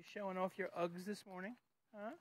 You showing off your Uggs this morning? Huh?